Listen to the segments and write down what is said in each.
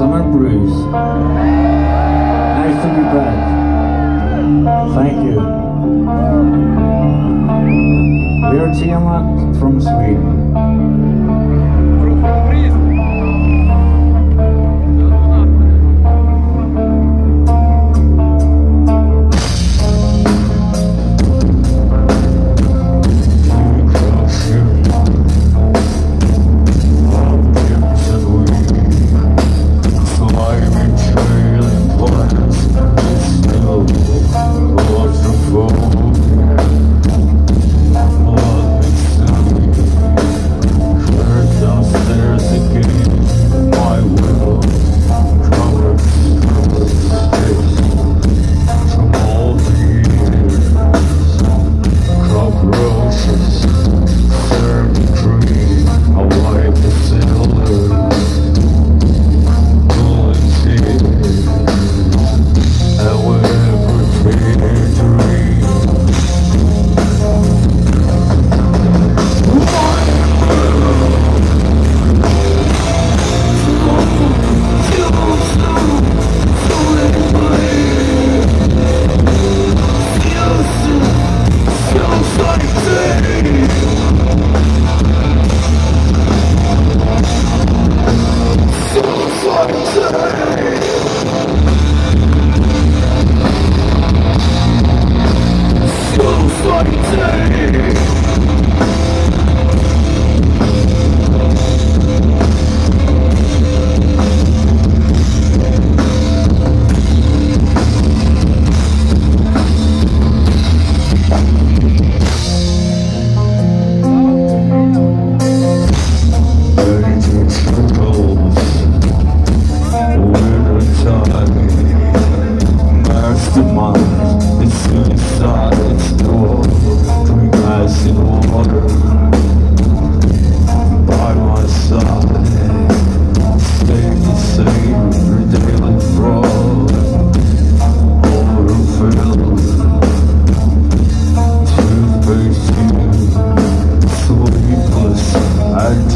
memories. Nice to be back. Thank you. We are Tiamat from Sweden.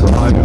And